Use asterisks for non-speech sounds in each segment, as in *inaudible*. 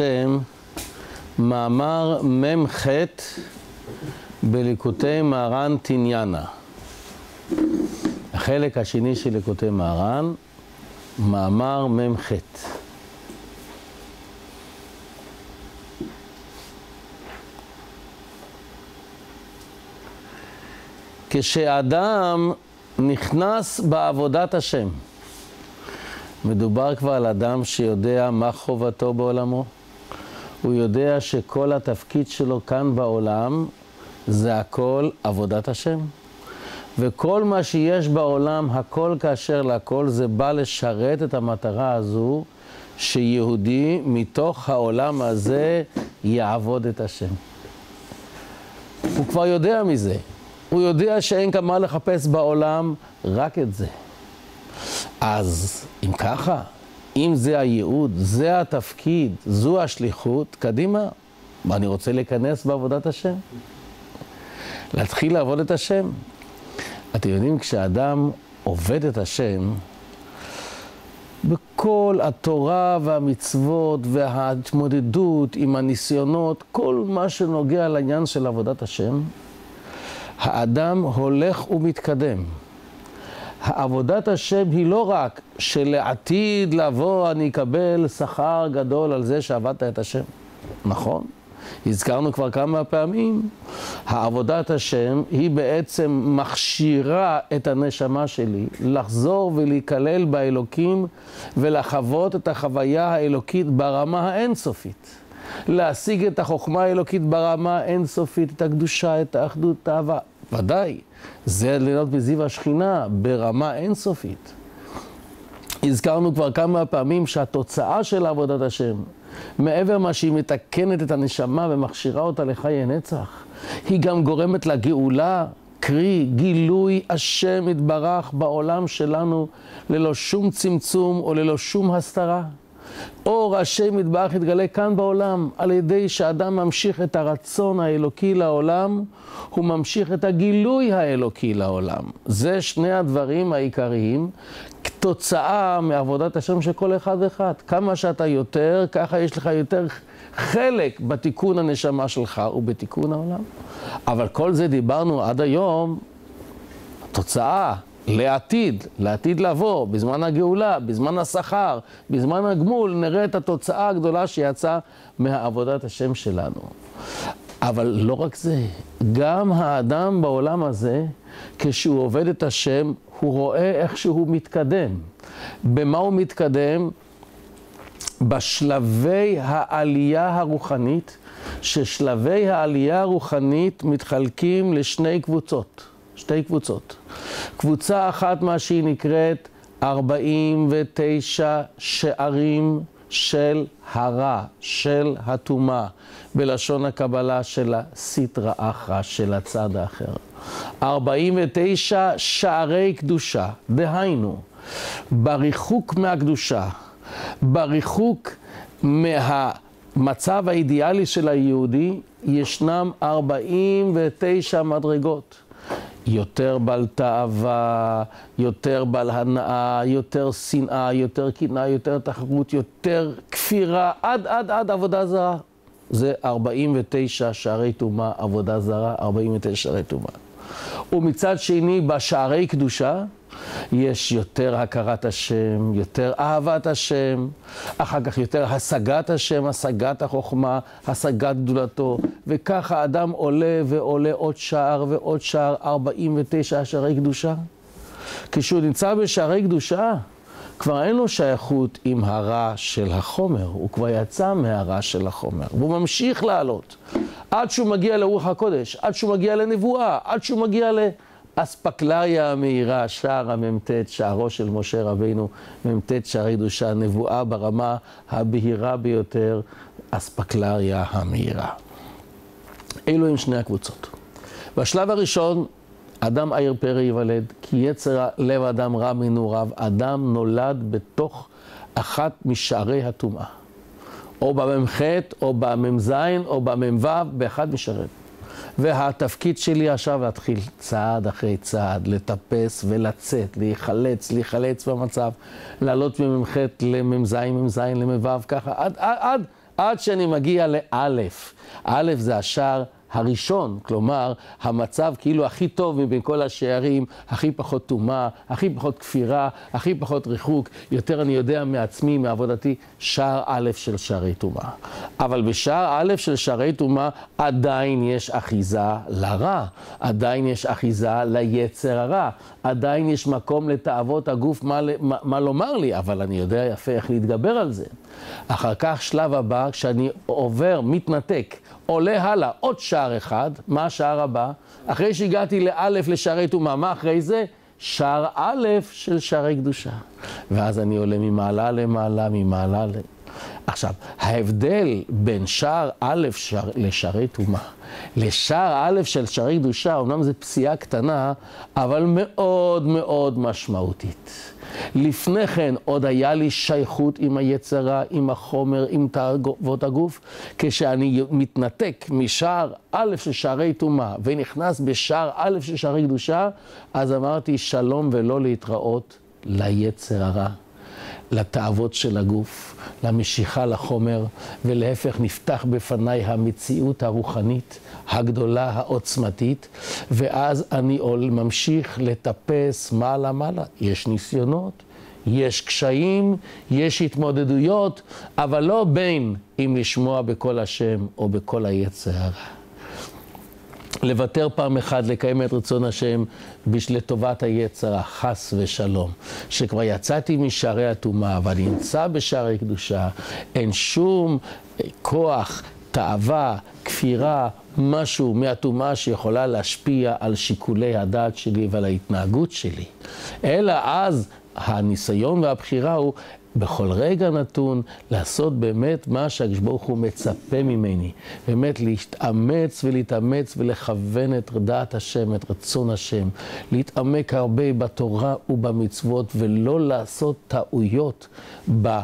השם, מאמר מ"ח בליקוטי מהר"ן תניאנה. החלק השני של ליקוטי מהר"ן, מאמר מ"ח. כשאדם נכנס בעבודת השם, מדובר כבר על אדם שיודע מה חובתו בעולמו. הוא יודע שכל התפקיד שלו כאן בעולם זה הכל עבודת השם. וכל מה שיש בעולם, הכל כאשר לכל, זה בא לשרת את המטרה הזו, שיהודי מתוך העולם הזה יעבוד את השם. הוא כבר יודע מזה. הוא יודע שאין כאן מה לחפש בעולם, רק את זה. אז אם ככה, אם זה הייעוד, זה התפקיד, זו השליחות, קדימה. אני רוצה להיכנס בעבודת השם. להתחיל לעבוד את השם. אתם יודעים, כשאדם עובד את השם, בכל התורה והמצוות וההתמודדות עם הניסיונות, כל מה שנוגע לעניין של עבודת השם, האדם הולך ומתקדם. עבודת השם היא לא רק שלעתיד לבוא אני אקבל שכר גדול על זה שעבדת את השם. נכון? הזכרנו כבר כמה פעמים, העבודת השם היא בעצם מכשירה את הנשמה שלי לחזור ולהיכלל באלוקים ולחוות את החוויה האלוקית ברמה האינסופית. להשיג את החוכמה האלוקית ברמה האינסופית, את הקדושה, את האחדות, את האהבה. ודאי, זה לילות בזיו השכינה ברמה אינסופית. הזכרנו כבר כמה פעמים שהתוצאה של עבודת השם, מעבר מה שהיא מתקנת את הנשמה ומכשירה אותה לחיי נצח, היא גם גורמת לגאולה, קרי גילוי השם יתברך בעולם שלנו ללא שום צמצום או ללא שום הסתרה. אור השם יתברך יתגלה כאן בעולם על ידי שאדם ממשיך את הרצון האלוקי לעולם, הוא ממשיך את הגילוי האלוקי לעולם. זה שני הדברים העיקריים, כתוצאה מעבודת השם של כל אחד ואחד. כמה שאתה יותר, ככה יש לך יותר חלק בתיקון הנשמה שלך ובתיקון העולם. אבל כל זה דיברנו עד היום, התוצאה. לעתיד, לעתיד לבוא, בזמן הגאולה, בזמן השכר, בזמן הגמול, נראה את התוצאה הגדולה שיצאה מעבודת השם שלנו. אבל לא רק זה, גם האדם בעולם הזה, כשהוא עובד את השם, הוא רואה איך שהוא מתקדם. במה הוא מתקדם? בשלבי העלייה הרוחנית, ששלבי העלייה הרוחנית מתחלקים לשני קבוצות. שתי קבוצות. קבוצה אחת, מה שהיא נקראת 49 שערים של הרע, של הטומאה, בלשון הקבלה של הסיטרא אחרא, של הצד האחר. 49 שערי קדושה, דהיינו, בריחוק מהקדושה, בריחוק מהמצב האידיאלי של היהודי, ישנם 49 מדרגות. יותר בעל תאווה, יותר בעל הנאה, יותר שנאה, יותר קנאה, יותר תחרות, יותר כפירה, עד עד עד עבודה זרה. זה 49 שערי טומאה, עבודה זרה, 49 שערי טומאה. ומצד שני, בשערי קדושה, יש יותר הכרת השם, יותר אהבת השם, אחר כך יותר השגת השם, השגת החוכמה, השגת גדולתו, וככה אדם עולה ועולה עוד שער ועוד שער, 49 שערי קדושה. כשהוא נמצא בשערי קדושה, כבר אין לו שייכות עם הרע של החומר, הוא כבר יצא מהרע של החומר, והוא ממשיך לעלות, עד שהוא מגיע לרוח הקודש, עד שהוא מגיע לנבואה, עד שהוא מגיע ל... אספקלריה המאירה, שער המ"ט, שערו של משה רבינו, מ"ט שערי קדושה, נבואה ברמה הבהירה ביותר, אספקלריה המאירה. אלו הם שני הקבוצות. בשלב הראשון, אדם עיר פרא ייוולד, כי יצר לב אדם רע מנעוריו, אדם נולד בתוך אחת משערי הטומאה. או במ"ח, או במ"ז, או במ"ו, באחד משעריהם. והתפקיד שלי עכשיו להתחיל צעד אחרי צעד, לטפס ולצאת, להיחלץ, להיחלץ במצב, לעלות ממ"ח למ"ז, מ"ז למ"ו, ככה, עד, עד, עד, עד שאני מגיע לאלף. א' זה השער הראשון, כלומר, המצב כאילו הכי טוב מבין כל השערים, הכי פחות טומאה, הכי פחות כפירה, הכי פחות ריחוק, יותר אני יודע מעצמי, מעבודתי, שער א' של שערי טומאה. אבל בשער א' של שערי טומאה עדיין יש אחיזה לרע, עדיין יש אחיזה ליצר הרע, עדיין יש מקום לתאוות הגוף מה, מה, מה לומר לי, אבל אני יודע יפה איך להתגבר על זה. אחר כך, שלב הבא, כשאני עובר, מתנתק, עולה הלאה, עוד שער אחד, מה השער הבא? אחרי שהגעתי לאלף לשערי טומאה, מה אחרי זה? שער א' של שערי קדושה. ואז אני עולה ממעלה למעלה, ממעלה ל... עכשיו, ההבדל בין שער א' שער, לשערי טומאה לשער א' של שערי קדושה, אמנם זו פסיעה קטנה, אבל מאוד מאוד משמעותית. לפני כן עוד היה לי שייכות עם היצרה, עם החומר, עם תאוות הגוף. כשאני מתנתק משער א' של שערי טומאה ונכנס בשער א' של שערי קדושה, אז אמרתי שלום ולא להתראות ליצר הרע. לתאוות של הגוף, למשיכה לחומר, ולהפך נפתח בפניי המציאות הרוחנית הגדולה, העוצמתית, ואז אני ממשיך לטפס מעלה-מעלה. יש ניסיונות, יש קשיים, יש התמודדויות, אבל לא בין אם לשמוע בקול השם או בקול היצר הרע. לוותר פעם אחת, לקיים את רצון השם לטובת היצר, חס ושלום. שכבר יצאתי משערי הטומאה, אבל נמצא בשערי קדושה, אין שום כוח, תאווה, כפירה, משהו מהטומאה שיכולה להשפיע על שיקולי הדעת שלי ועל ההתנהגות שלי. אלא אז הניסיון והבחירה הוא בכל רגע נתון לעשות באמת מה שהקדוש ברוך הוא מצפה ממני. באמת להתאמץ ולהתאמץ ולכוון את דעת השם, את רצון השם. להתעמק הרבה בתורה ובמצוות ולא לעשות טעויות ב...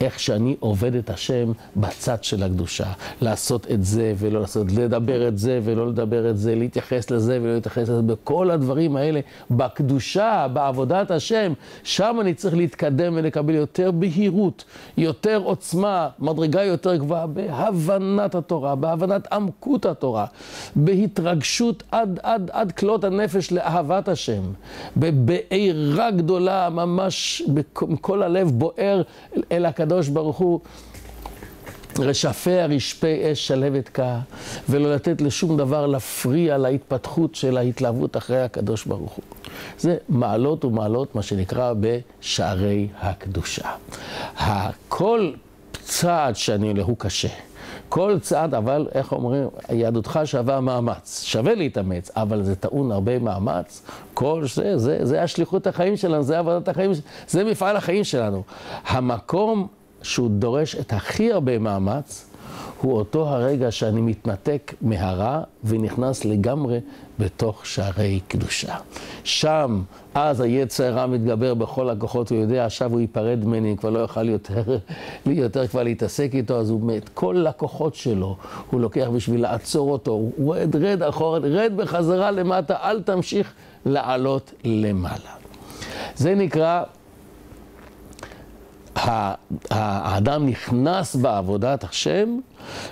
איך שאני עובד את השם בצד של הקדושה. לעשות את זה ולא לעשות, לדבר את זה ולא לדבר את זה, להתייחס לזה ולא להתייחס לזה, בכל הדברים האלה, בקדושה, בעבודת השם, שם אני צריך להתקדם ולקבל יותר בהירות, יותר עוצמה, מדרגה יותר גבוהה, בהבנת התורה, בהבנת עמקות התורה, בהתרגשות עד, עד, עד כלות הנפש לאהבת השם, בבעירה גדולה, ממש כל הלב בוער אל הקדוש. הקדוש ברוך הוא רשפיה רשפי אש שלהבת קה, ולא לתת לשום דבר להפריע להתפתחות של ההתלהבות אחרי הקדוש ברוך הוא. זה מעלות ומעלות, מה שנקרא בשערי הקדושה. כל צעד שאני הולך הוא קשה. כל צעד, אבל איך אומרים, יהדותך שווה מאמץ. שווה להתאמץ, אבל זה טעון הרבה מאמץ. כל זה, זה, זה השליחות החיים שלנו, זה עבודת החיים, זה מפעל החיים שלנו. המקום שהוא דורש את הכי הרבה מאמץ, הוא אותו הרגע שאני מתנתק מהרע ונכנס לגמרי בתוך שערי קדושה. שם, אז היצר הרע מתגבר בכל הכוחות, הוא יודע, עכשיו הוא ייפרד ממני, כבר לא יוכל יותר, *laughs* יותר כבר להתעסק איתו, אז הוא את כל הכוחות שלו, הוא לוקח בשביל לעצור אותו, הוא רד, רד אחורה, רד בחזרה למטה, אל תמשיך לעלות למעלה. זה נקרא האדם נכנס בעבודת השם,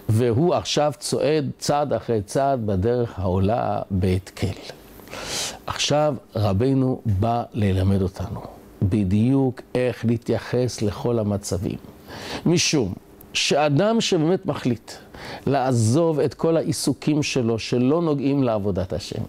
והוא עכשיו צועד צעד אחרי צעד בדרך העולה כל. עכשיו רבנו בא ללמד אותנו בדיוק איך להתייחס לכל המצבים. משום שאדם שבאמת מחליט לעזוב את כל העיסוקים שלו שלא נוגעים לעבודת השם,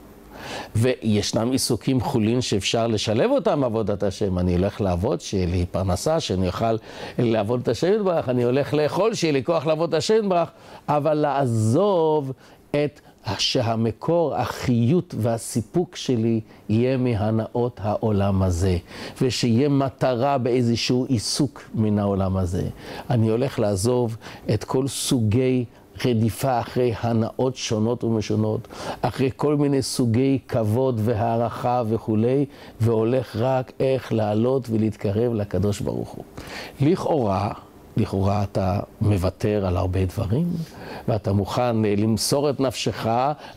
וישנם עיסוקים חולין שאפשר לשלב אותם בעבודת השם. אני הולך לעבוד, שיהיה לי פרנסה, שאני אוכל לעבוד את השם יתברך, אני הולך לאכול, שיהיה לי כוח לעבוד את השם יתברך, אבל לעזוב את שהמקור, החיות והסיפוק שלי יהיה מהנאות העולם הזה, ושיהיה מטרה באיזשהו עיסוק מן העולם הזה. אני הולך לעזוב את כל סוגי רדיפה אחרי הנאות שונות ומשונות, אחרי כל מיני סוגי כבוד והערכה וכולי, והולך רק איך לעלות ולהתקרב לקדוש ברוך הוא. לכאורה, לכאורה אתה מוותר על הרבה דברים, ואתה מוכן אה, למסור את נפשך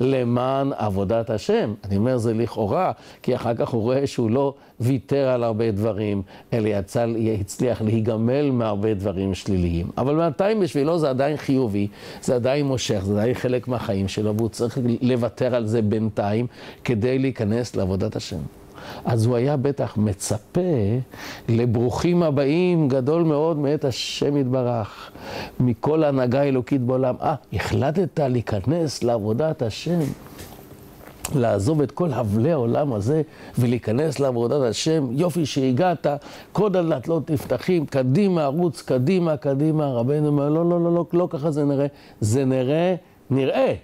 למען עבודת השם. אני אומר זה לכאורה, כי אחר כך הוא רואה שהוא לא ויתר על הרבה דברים, אלא יצא, הצליח להיגמל מהרבה דברים שליליים. אבל בינתיים בשבילו זה עדיין חיובי, זה עדיין מושך, זה עדיין חלק מהחיים שלו, והוא צריך לוותר על זה בינתיים כדי להיכנס לעבודת השם. אז הוא היה בטח מצפה לברוכים הבאים גדול מאוד מאת השם יתברך, מכל הנהגה אלוקית בעולם. אה, החלטת להיכנס לעבודת השם. לעזוב את כל הבלי העולם הזה ולהיכנס לעבודת השם, יופי שהגעת, כל הדלתות נפתחים, קדימה, רוץ, קדימה, קדימה. רבנו אומר, לא, לא, לא, לא, לא ככה זה נראה. זה נראה, נראה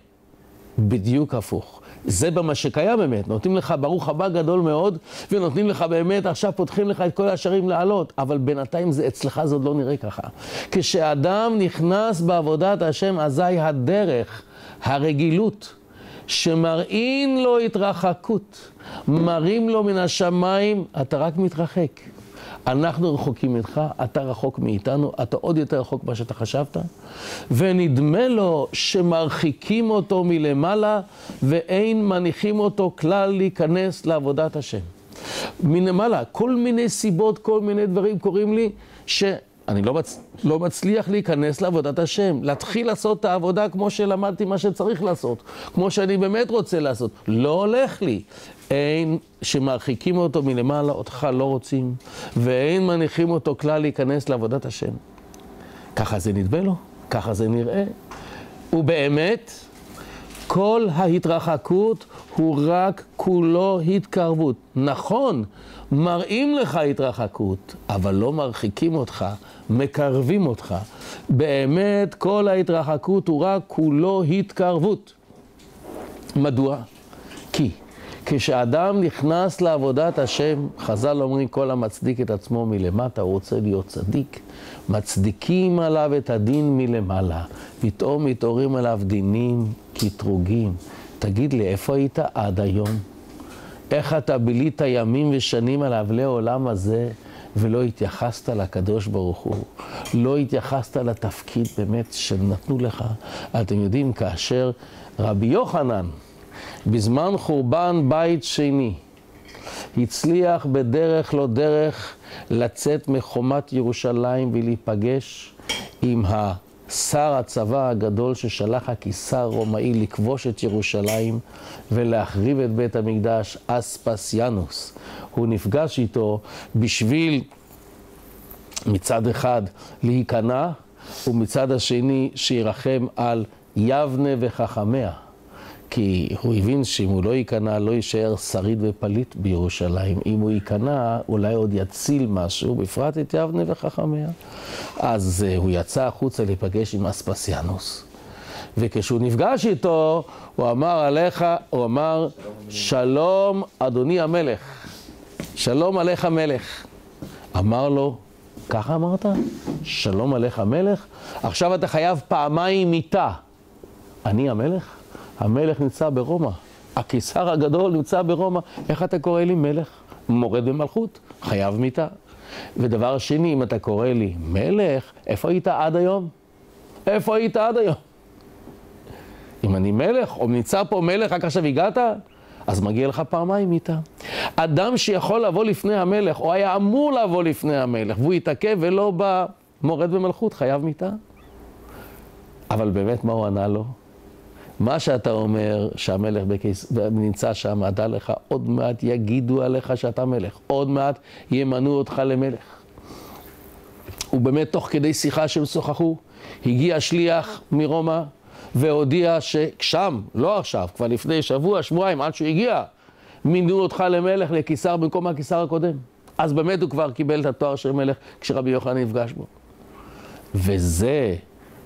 בדיוק הפוך. זה במה שקיים באמת, נותנים לך ברוך הבא גדול מאוד, ונותנים לך באמת, עכשיו פותחים לך את כל השערים לעלות, אבל בינתיים זה, אצלך זה עוד לא נראה ככה. כשאדם נכנס בעבודת השם, אזי הדרך, הרגילות, שמראים לו התרחקות, מראים לו מן השמיים, אתה רק מתרחק. אנחנו רחוקים ממך, אתה רחוק מאיתנו, אתה עוד יותר רחוק ממה שאתה חשבת, ונדמה לו שמרחיקים אותו מלמעלה, ואין מניחים אותו כלל להיכנס לעבודת השם. מלמעלה, כל מיני סיבות, כל מיני דברים קורים לי, ש... אני לא, מצ... לא מצליח להיכנס לעבודת השם, להתחיל לעשות את העבודה כמו שלמדתי מה שצריך לעשות, כמו שאני באמת רוצה לעשות. לא הולך לי. אין שמרחיקים אותו מלמעלה, אותך לא רוצים, ואין מניחים אותו כלל להיכנס לעבודת השם. ככה זה נדמה לו, ככה זה נראה. ובאמת, כל ההתרחקות הוא רק כולו התקרבות. נכון, מראים לך התרחקות, אבל לא מרחיקים אותך, מקרבים אותך. באמת, כל ההתרחקות הוא רק כולו התקרבות. מדוע? כי כשאדם נכנס לעבודת השם, חז"ל אומרים כל המצדיק את עצמו מלמטה, הוא רוצה להיות צדיק, מצדיקים עליו את הדין מלמעלה, פתאום מתעוררים עליו דינים קטרוגים. תגיד לי, איפה היית עד היום? איך אתה בילית ימים ושנים על אבלי העולם הזה ולא התייחסת לקדוש ברוך הוא? לא התייחסת לתפקיד באמת שנתנו לך? אתם יודעים, כאשר רבי יוחנן, בזמן חורבן בית שני, הצליח בדרך לא דרך לצאת מחומת ירושלים ולהיפגש עם שר הצבא הגדול ששלח הקיסר רומאי לכבוש את ירושלים ולהחריב את בית המקדש, אספסיאנוס. הוא נפגש איתו בשביל מצד אחד להיכנע ומצד השני שירחם על יבנה וחכמיה. כי הוא הבין שאם הוא לא ייכנע, לא יישאר שריד ופליט בירושלים. אם הוא ייכנע, אולי עוד יציל משהו, בפרט את יבנה וחכמיה. אז uh, הוא יצא החוצה להיפגש עם אספסיאנוס. וכשהוא נפגש איתו, הוא אמר עליך, הוא אמר, שלום אדוני המלך, שלום עליך מלך. אמר לו, ככה אמרת? שלום עליך מלך? עכשיו אתה חייב פעמיים מיתה. אני המלך? המלך נמצא ברומא, הקיסר הגדול נמצא ברומא, איך אתה קורא לי מלך? מורד במלכות, חייב מיתה. ודבר שני, אם אתה קורא לי מלך, איפה היית עד היום? איפה היית עד היום? אם אני מלך, או נמצא פה מלך, רק עכשיו הגעת, אז מגיע לך פעמיים מיתה. אדם שיכול לבוא לפני המלך, או היה אמור לבוא לפני המלך, והוא יתעכב ולא בא, מורד במלכות, חייב מיתה. אבל באמת, מה הוא ענה לו? מה שאתה אומר, שהמלך בקיס... נמצא שם, דע לך, עוד מעט יגידו עליך שאתה מלך, עוד מעט ימנו אותך למלך. ובאמת, תוך כדי שיחה שהם שוחחו, הגיע שליח מרומא והודיע ששם, לא עכשיו, כבר לפני שבוע, שבועיים, עד שהוא הגיע, מינו אותך למלך, לקיסר במקום הקיסר הקודם. אז באמת הוא כבר קיבל את התואר של מלך כשרבי יוחנן נפגש בו. וזה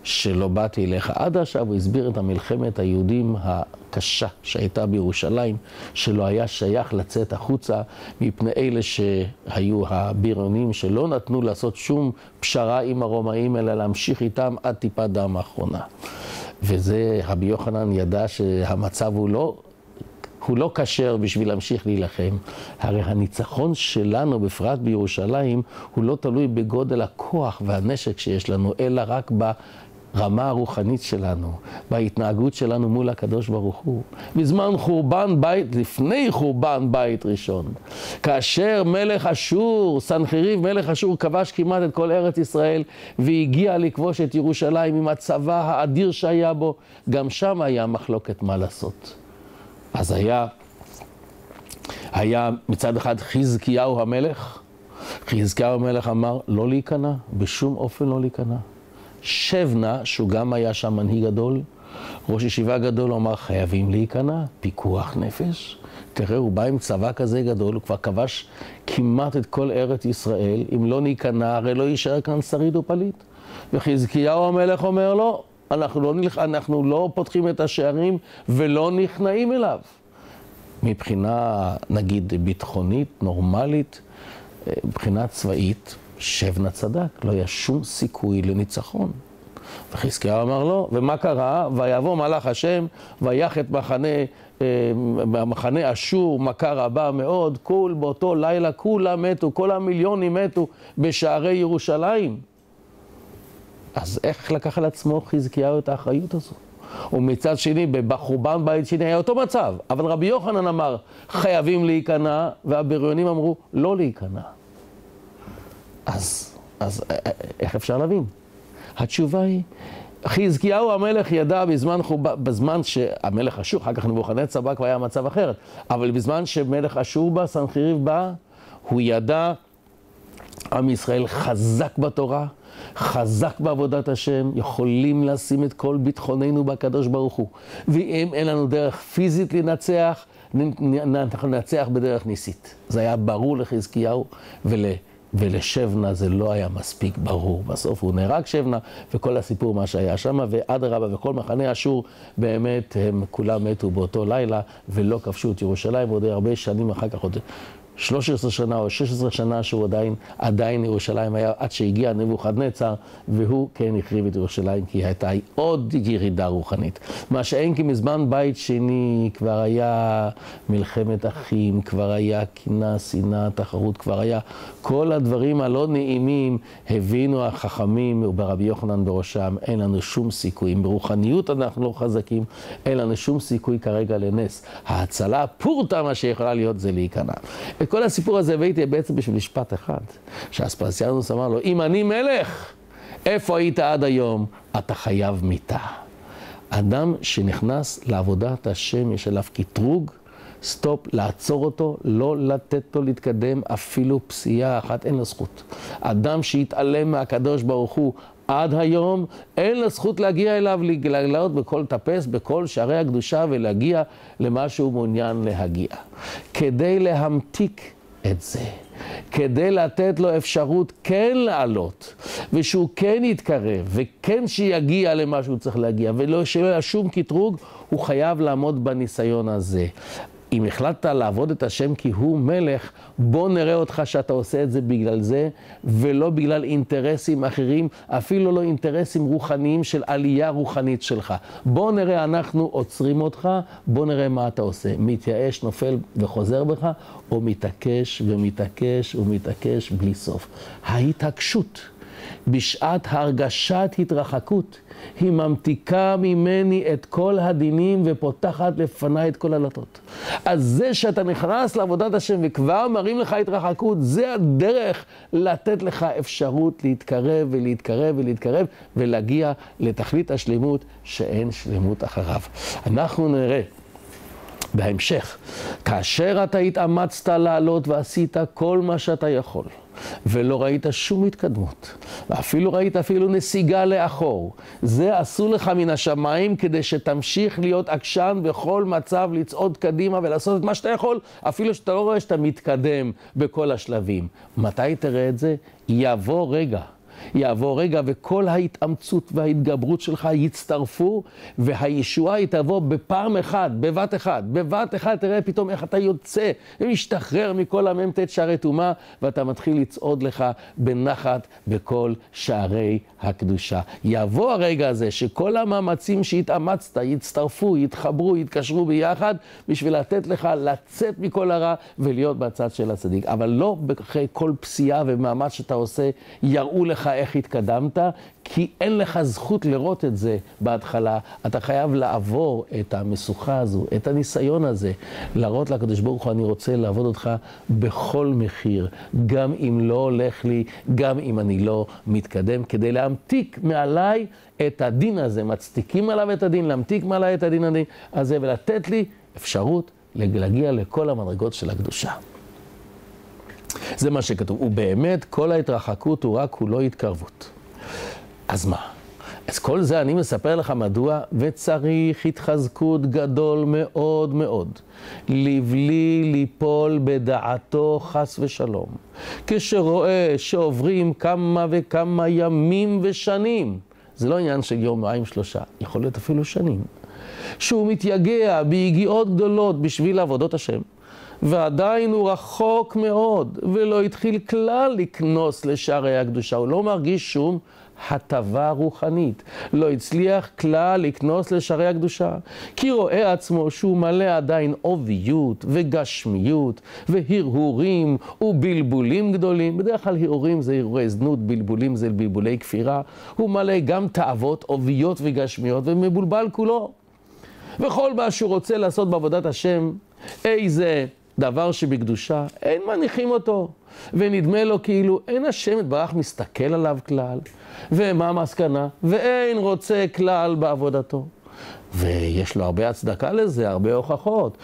שלא באתי אליך עד עכשיו, הוא הסביר את המלחמת היהודים הקשה שהייתה בירושלים, שלא היה שייך לצאת החוצה מפני אלה שהיו הבירונים, שלא נתנו לעשות שום פשרה עם הרומאים, אלא להמשיך איתם עד טיפת דם האחרונה. וזה, רבי יוחנן ידע שהמצב הוא לא הוא לא כשר בשביל להמשיך להילחם. הרי הניצחון שלנו, בפרט בירושלים, הוא לא תלוי בגודל הכוח והנשק שיש לנו, אלא רק ב... רמה הרוחנית שלנו, בהתנהגות שלנו מול הקדוש ברוך הוא. בזמן חורבן בית, לפני חורבן בית ראשון, כאשר מלך אשור, סנחריב מלך אשור כבש כמעט את כל ארץ ישראל והגיע לכבוש את ירושלים עם הצבא האדיר שהיה בו, גם שם היה מחלוקת מה לעשות. אז היה, היה מצד אחד חזקיהו המלך, חזקיהו המלך אמר לא להיכנע, בשום אופן לא להיכנע. שבנה, שהוא גם היה שם מנהיג גדול, ראש ישיבה גדול, הוא אמר, חייבים להיכנע, פיקוח נפש. תראה, הוא בא עם צבא כזה גדול, הוא כבר כבש כמעט את כל ארץ ישראל, אם לא ניכנע, הרי לא יישאר כאן שריד ופליט. וחזקיהו המלך אומר לו, לא, אנחנו לא. אנחנו לא פותחים את השערים ולא נכנעים אליו. מבחינה, נגיד, ביטחונית, נורמלית, אה, מבחינה צבאית, שבנה צדק, לא היה שום סיכוי לניצחון. וחזקיהו אמר לו, ומה קרה? ויבוא מלאך השם, ויח את מחנה, אה, מחנה אשור, מכה רבה מאוד, כול באותו לילה כולם מתו, כל המיליונים מתו בשערי ירושלים. אז איך לקח על עצמו חזקיהו את האחריות הזו? ומצד שני, בחורבן בית שני היה אותו מצב, אבל רבי יוחנן אמר, חייבים להיכנע, והבריונים אמרו, לא להיכנע. אז, אז אה, אה, איך אפשר להבין? התשובה היא, חזקיהו המלך ידע בזמן, בזמן שהמלך אשור, אחר כך נבוכדנצר בא, כבר היה מצב אחרת, אבל בזמן שמלך אשור בא, סנחריב בא, הוא ידע, עם ישראל חזק בתורה, חזק בעבודת השם, יכולים לשים את כל ביטחוננו בקדוש ברוך הוא. ואם אין לנו דרך פיזית לנצח, אנחנו ננצח בדרך ניסית. זה היה ברור לחזקיהו ול... ולשבנה זה לא היה מספיק ברור. בסוף הוא נהרג שבנה, וכל הסיפור מה שהיה שם, ואדרבה, וכל מחנה אשור, באמת הם כולם מתו באותו לילה, ולא כבשו את ירושלים, ועוד הרבה שנים אחר כך, עוד 13 שנה או 16 שנה שהוא עדיין, עדיין ירושלים היה, עד שהגיע נבוכדנצר, והוא כן החריב את ירושלים, כי הייתה עוד ירידה רוחנית. מה שאין כי מזמן בית שני כבר היה מלחמת אחים, כבר היה קנאה, שנאה, תחרות, כבר היה כל הדברים הלא נעימים, הבינו החכמים, וברבי יוחנן בראשם, אין לנו שום סיכוי. אם ברוחניות אנחנו לא חזקים, אין לנו שום סיכוי כרגע לנס. ההצלה פורתא, מה שיכולה להיות, זה להיכנע. את כל הסיפור הזה הבאתי בעצם בשביל משפט אחד, שאספסיאנוס אמר לו, אם אני מלך, איפה היית עד היום? אתה חייב מיתה. אדם שנכנס לעבודת השם, יש עליו קטרוג, סטופ, לעצור אותו, לא לתת לו להתקדם אפילו פסיעה אחת, אין לו זכות. אדם שהתעלם מהקדוש ברוך הוא עד היום, אין לו זכות להגיע אליו, לעלות בכל טפס, בכל שערי הקדושה ולהגיע למה שהוא מעוניין להגיע. כדי להמתיק את זה, כדי לתת לו אפשרות כן לעלות, ושהוא כן יתקרב, וכן שיגיע למה שהוא צריך להגיע, ולא שלא יהיה שום קטרוג, הוא חייב לעמוד בניסיון הזה. אם החלטת לעבוד את השם כי הוא מלך, בוא נראה אותך שאתה עושה את זה בגלל זה, ולא בגלל אינטרסים אחרים, אפילו לא אינטרסים רוחניים של עלייה רוחנית שלך. בוא נראה, אנחנו עוצרים אותך, בוא נראה מה אתה עושה. מתייאש, נופל וחוזר בך, או מתעקש ומתעקש ומתעקש בלי סוף. ההתעקשות. בשעת הרגשת התרחקות, היא ממתיקה ממני את כל הדינים ופותחת לפניי את כל הדלתות. אז זה שאתה נכנס לעבודת השם וכבר מראים לך התרחקות, זה הדרך לתת לך אפשרות להתקרב ולהתקרב ולהתקרב ולהגיע לתכלית השלמות שאין שלמות אחריו. אנחנו נראה. בהמשך, כאשר אתה התאמצת לעלות ועשית כל מה שאתה יכול, ולא ראית שום התקדמות, ואפילו ראית אפילו נסיגה לאחור. זה עשו לך מן השמיים כדי שתמשיך להיות עקשן בכל מצב, לצעוד קדימה ולעשות את מה שאתה יכול, אפילו שאתה לא רואה שאתה מתקדם בכל השלבים. מתי תראה את זה? יבוא רגע. יעבור רגע וכל ההתאמצות וההתגברות שלך יצטרפו, והישועה היא תבוא בפעם אחת, בבת אחת, בבת אחת, תראה פתאום איך אתה יוצא ומשתחרר מכל המ"ט שערי טומאה, ואתה מתחיל לצעוד לך בנחת בכל שערי הקדושה. יבוא הרגע הזה שכל המאמצים שהתאמצת יצטרפו, יתחברו, יתקשרו ביחד, בשביל לתת לך לצאת מכל הרע ולהיות בצד של הצדיק. אבל לא אחרי כל פסיעה ומאמץ שאתה עושה, יראו לך איך התקדמת, כי אין לך זכות לראות את זה בהתחלה. אתה חייב לעבור את המשוכה הזו, את הניסיון הזה, להראות לקדוש ברוך הוא, אני רוצה לעבוד אותך בכל מחיר, גם אם לא הולך לי, גם אם אני לא מתקדם, כדי להמתיק מעליי את הדין הזה, מצדיקים עליו את הדין, להמתיק מעליי את הדין הזה, ולתת לי אפשרות להגיע לכל המדרגות של הקדושה. זה מה שכתוב. ובאמת, כל ההתרחקות הוא רק כולו התקרבות. אז מה? אז כל זה אני מספר לך מדוע, וצריך התחזקות גדול מאוד מאוד, לבלי ליפול בדעתו חס ושלום. כשרואה שעוברים כמה וכמה ימים ושנים, זה לא עניין של יומיים שלושה, יכול להיות אפילו שנים, שהוא מתייגע ביגיעות גדולות בשביל עבודות השם. ועדיין הוא רחוק מאוד, ולא התחיל כלל לקנוס לשערי הקדושה, הוא לא מרגיש שום הטבה רוחנית. לא הצליח כלל לקנוס לשערי הקדושה, כי רואה עצמו שהוא מלא עדיין עוביות וגשמיות והרהורים ובלבולים גדולים. בדרך כלל הרהורים זה הרהורי זנות, בלבולים זה בלבולי כפירה. הוא מלא גם תאוות, עוביות וגשמיות ומבולבל כולו. וכל מה שהוא רוצה לעשות בעבודת השם, איזה דבר שבקדושה, אין מניחים אותו. ונדמה לו כאילו אין השם יתברך מסתכל עליו כלל, ומה המסקנה? ואין רוצה כלל בעבודתו. ויש לו הרבה הצדקה לזה, הרבה הוכחות.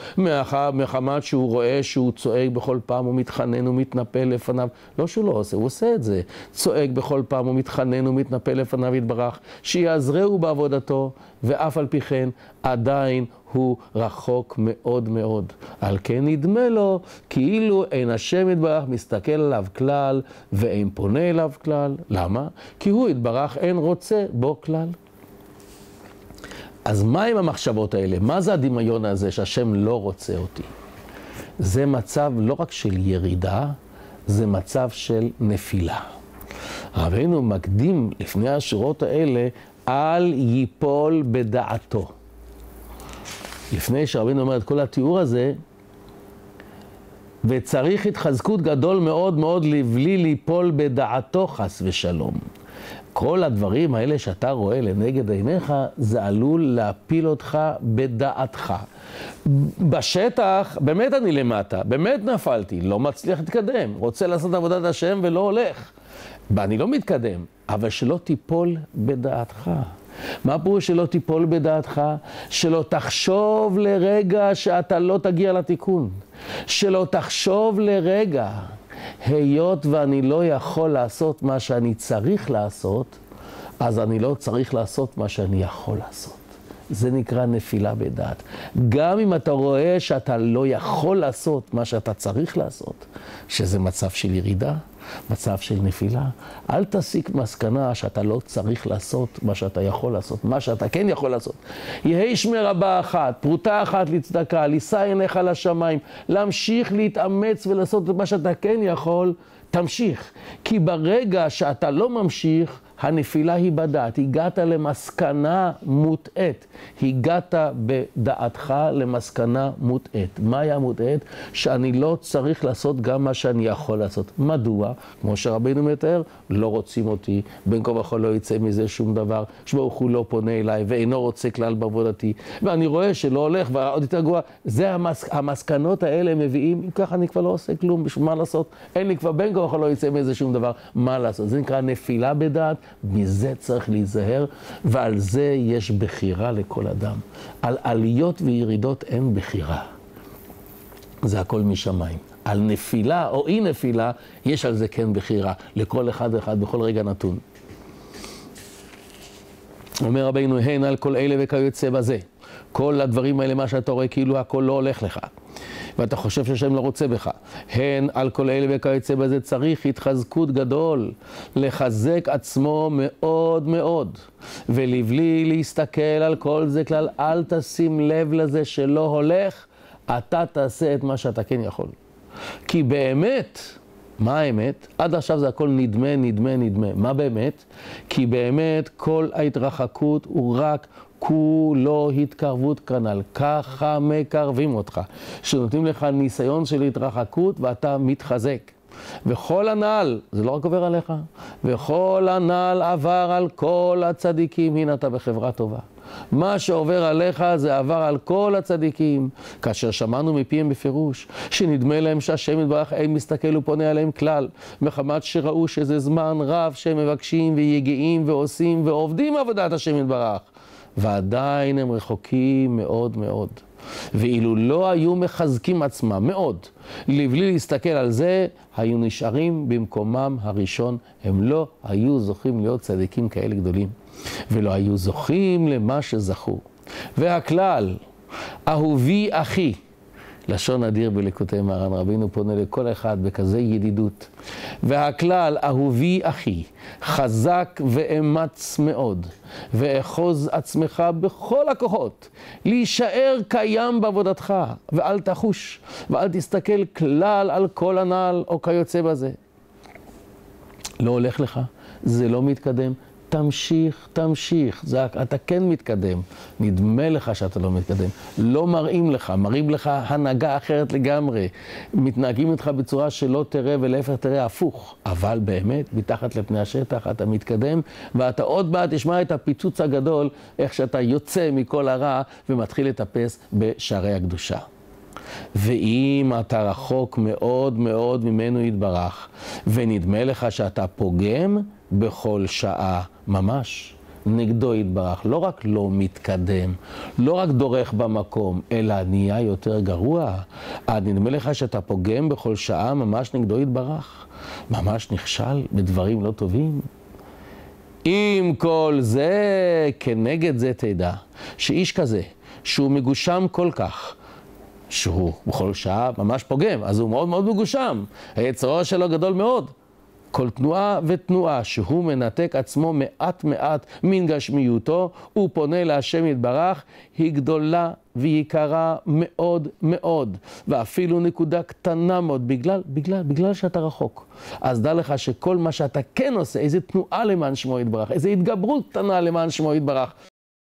מחמת שהוא רואה שהוא צועק בכל פעם, הוא מתחנן ומתנפל לפניו. לא שהוא לא עושה, הוא עושה את זה. צועק בכל פעם, הוא מתחנן ומתנפל לפניו יתברך, שיעזרהו בעבודתו, ואף על פי כן עדיין הוא רחוק מאוד מאוד. על כן נדמה לו כאילו אין השם יתברך מסתכל עליו כלל ואין פונה אליו כלל. למה? כי הוא יתברך אין רוצה בו כלל. אז מה עם המחשבות האלה? מה זה הדמיון הזה שהשם לא רוצה אותי? זה מצב לא רק של ירידה, זה מצב של נפילה. רבינו מקדים לפני השורות האלה, אל ייפול בדעתו. לפני שרבינו אומר את כל התיאור הזה, וצריך התחזקות גדול מאוד מאוד לבלי ליפול בדעתו חס ושלום. כל הדברים האלה שאתה רואה לנגד עיניך, זה עלול להפיל אותך בדעתך. בשטח, באמת אני למטה, באמת נפלתי, לא מצליח להתקדם, רוצה לעשות עבודת השם ולא הולך. ואני לא מתקדם, אבל שלא תיפול בדעתך. מה פירוש שלא תיפול בדעתך? שלא תחשוב לרגע שאתה לא תגיע לתיקון. שלא תחשוב לרגע היות ואני לא יכול לעשות מה שאני צריך לעשות, אז אני לא צריך לעשות מה שאני יכול לעשות. זה נקרא נפילה בדעת. גם אם אתה רואה שאתה לא יכול לעשות מה שאתה צריך לעשות, שזה מצב של ירידה, מצב של נפילה, אל תסיק מסקנה שאתה לא צריך לעשות מה שאתה יכול לעשות, מה שאתה כן יכול לעשות. יהי שמי רבה אחת, פרוטה אחת לצדקה, לישא עיניך לשמיים, להמשיך להתאמץ ולעשות את מה שאתה כן יכול, תמשיך. כי ברגע שאתה לא ממשיך, הנפילה היא בדעת, הגעת למסקנה מוטעית, הגעת בדעתך למסקנה מוטעית. מה היה מוטעית? שאני לא צריך לעשות גם מה שאני יכול לעשות. מדוע? כמו שרבינו מתאר, לא רוצים אותי, בין כה וכה לא יצא מזה שום דבר, שברוך הוא לא פונה אליי ואינו רוצה כלל בעבודתי, ואני רואה שלא הולך ועוד יותר גרוע, זה המס... המסקנות האלה מביאים, אם ככה אני כבר לא עושה כלום, בשביל מה לעשות? אין לי כבר בין כה וכה לא יצא מזה שום דבר, מה לעשות? זה נקרא נפילה בדעת. מזה צריך להיזהר, ועל זה יש בחירה לכל אדם. על עליות וירידות אין בחירה. זה הכל משמיים. על נפילה או אי נפילה, יש על זה כן בחירה, לכל אחד ואחד בכל רגע נתון. אומר רבינו, הן על כל אלה וכיוצא בזה. כל הדברים האלה, מה שאתה רואה, כאילו הכל לא הולך לך. ואתה חושב שהשם לא רוצה בך. הן על כל אלה וכיוצא בזה צריך התחזקות גדול, לחזק עצמו מאוד מאוד, ולבלי להסתכל על כל זה כלל, אל תשים לב לזה שלא הולך, אתה תעשה את מה שאתה כן יכול. כי באמת, מה האמת? עד עכשיו זה הכל נדמה, נדמה, נדמה. מה באמת? כי באמת כל ההתרחקות הוא רק כולו התקרבות כנ"ל. ככה מקרבים אותך. שנותנים לך ניסיון של התרחקות ואתה מתחזק. וכל הנעל, זה לא רק עובר עליך, וכל הנעל עבר על כל הצדיקים, הנה אתה בחברה טובה. מה שעובר עליך זה עבר על כל הצדיקים, כאשר שמענו מפיהם בפירוש, שנדמה להם שהשם יתברך אין מסתכל ופונה עליהם כלל, מחמת שראו שזה זמן רב שהם מבקשים ויגעים ועושים ועובדים עבודת השם יתברך, ועדיין הם רחוקים מאוד מאוד. ואילו לא היו מחזקים עצמם מאוד, לבלי להסתכל על זה, היו נשארים במקומם הראשון. הם לא היו זוכים להיות צדיקים כאלה גדולים, ולא היו זוכים למה שזכו. והכלל, אהובי אחי, לשון אדיר בליקוטי מרן רבינו פונה לכל אחד בכזה ידידות. והכלל, אהובי אחי, חזק ואמץ מאוד, ואחוז עצמך בכל הכוחות, להישאר קיים בעבודתך, ואל תחוש, ואל תסתכל כלל על כל הנעל או כיוצא בזה. לא הולך לך, זה לא מתקדם, תמשיך, תמשיך, זה, אתה כן מתקדם. נדמה לך שאתה לא מתקדם. לא מראים לך, מראים לך הנהגה אחרת לגמרי. מתנהגים איתך בצורה שלא תראה ולהפך תראה הפוך. אבל באמת, מתחת לפני השטח אתה מתקדם, ואתה עוד מעט תשמע את הפיצוץ הגדול, איך שאתה יוצא מכל הרע ומתחיל לטפס בשערי הקדושה. ואם אתה רחוק מאוד מאוד ממנו יתברך, ונדמה לך שאתה פוגם בכל שעה ממש, נגדו יתברך, לא רק לא מתקדם, לא רק דורך במקום, אלא נהיה יותר גרוע. עד נדמה לך שאתה פוגם בכל שעה ממש נגדו יתברך, ממש נכשל בדברים לא טובים. עם כל זה, כנגד זה תדע, שאיש כזה, שהוא מגושם כל כך, שהוא בכל שעה ממש פוגם, אז הוא מאוד מאוד מגושם. היצרו שלו גדול מאוד. כל תנועה ותנועה שהוא מנתק עצמו מעט מעט מן גשמיותו, הוא פונה להשם יתברך, היא גדולה ויקרה מאוד מאוד, ואפילו נקודה קטנה מאוד, בגלל, בגלל, בגלל שאתה רחוק. אז דע לך שכל מה שאתה כן עושה, איזה תנועה למען שמו יתברך, איזה התגברות קטנה למען שמו יתברך,